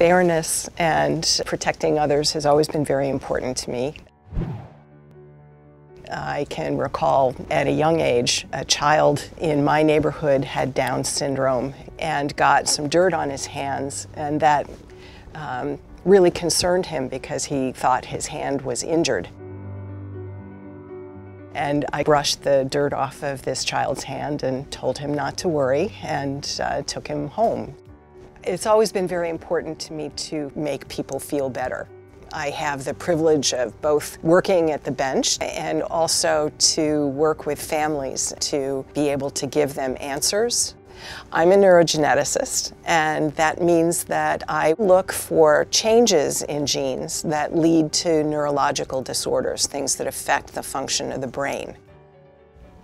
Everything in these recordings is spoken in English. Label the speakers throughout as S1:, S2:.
S1: Fairness and protecting others has always been very important to me. I can recall at a young age, a child in my neighborhood had Down syndrome and got some dirt on his hands, and that um, really concerned him because he thought his hand was injured. And I brushed the dirt off of this child's hand and told him not to worry and uh, took him home. It's always been very important to me to make people feel better. I have the privilege of both working at the bench and also to work with families to be able to give them answers. I'm a neurogeneticist, and that means that I look for changes in genes that lead to neurological disorders, things that affect the function of the brain.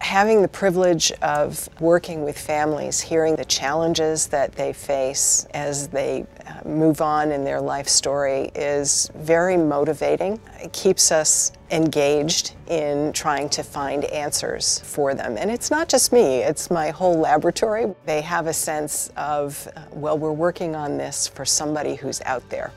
S1: Having the privilege of working with families, hearing the challenges that they face as they uh, move on in their life story is very motivating. It keeps us engaged in trying to find answers for them. And it's not just me, it's my whole laboratory. They have a sense of, uh, well, we're working on this for somebody who's out there.